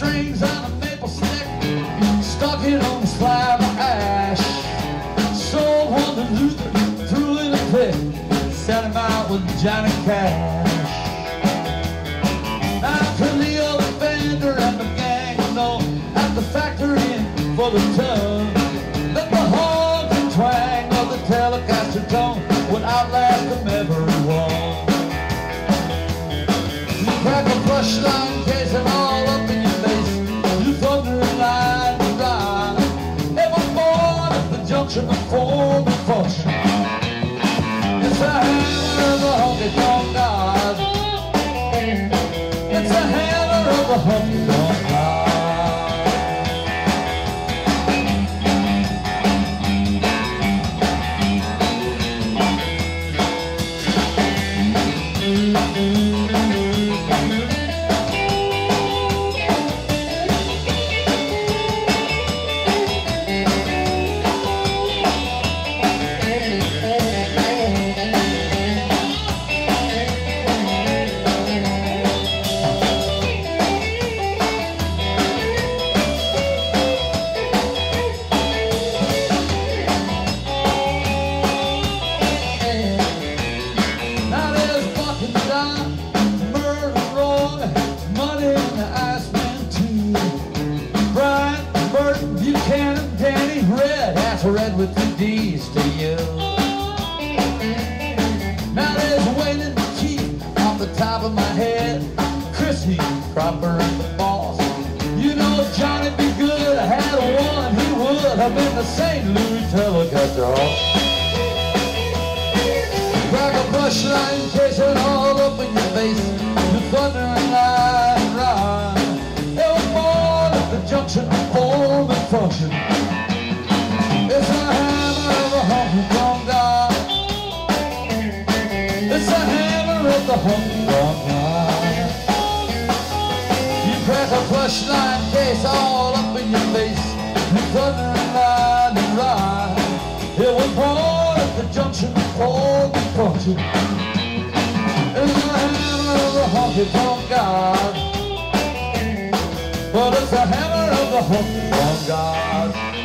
hangs on a maple stick, stuck it on a slab of ash. Sold one to Luther, threw in a pit, set him out with Johnny Cash. After the old Fender and the gang know at the factory for the ton, that the haunting twang of the Telecaster tone would outlast them everyone. Crack a brush line and function. It's a hammer of the honky tonk god. It's a hammer of the honky Buchanan, Danny, Redd, that's Redd with two D's to you. Now there's Wayne and Keith off the top of my head. Chrissie, Cropper, and the boss. You know Johnny B. Goode, had one, he would have been the St. Louis Telecaster Crack a brush line, form. It's a hammer of a honky tonk god. It's a hammer of the honky tonk god. You crack a line, case all up in your face. The thunder and light and ride. It was born at the junction form and. It's the hammer of the honky tonk god. But it's the hammer the of oh God.